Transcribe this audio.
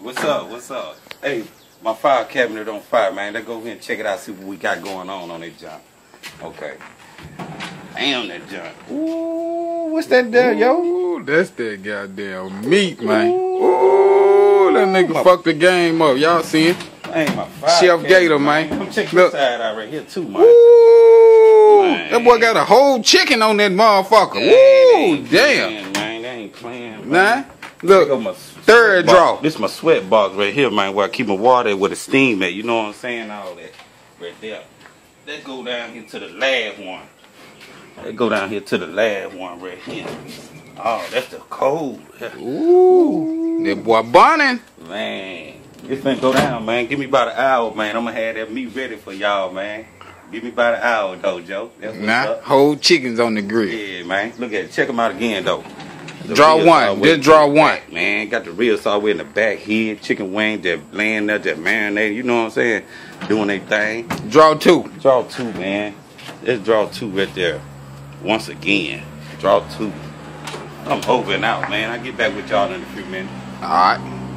What's up? What's up? Hey, my file cabinet on fire, man. Let's go ahead and check it out, see what we got going on on that junk. Okay. Damn that junk. Ooh, what's that there, yo? Ooh, that's that goddamn meat, man. Ooh, that nigga My- fucked the game up. Y'all see him? Ain't my file Chef cabinet, Gator, man. Come check Look. your side out right here too, man. Ooh, Man. that boy got a whole chicken on that motherfucker. Ooh, damn. playing, man. They ain't playing. Nah, man. Look, look, my third box. draw. This my sweat box right here, man, where I keep my water with the steam at. You know what I'm saying? All that right there. Let's go down here to the last one. Let's go down here to the last one right here. Oh, that's the cold. Ooh, that boy burning. Man, this thing go down, man. Give me about an hour, man. I'm gonna have that meat ready for y'all, man. Give me about an hour, though, Joe. That's what's Nah, up. whole chickens on the grill. Yeah, man. Look at it. Check them out again, though. The Draw one. Just draw one. back, Man, got the the way in the back here. Chicken wings that laying there, that marinated. You know what I'm saying? Doing their thing. Draw two. Draw two, man. Let's draw two right there. Once again. Draw two. I'm and out, man. I'll get back with y'all in a few minutes. All right.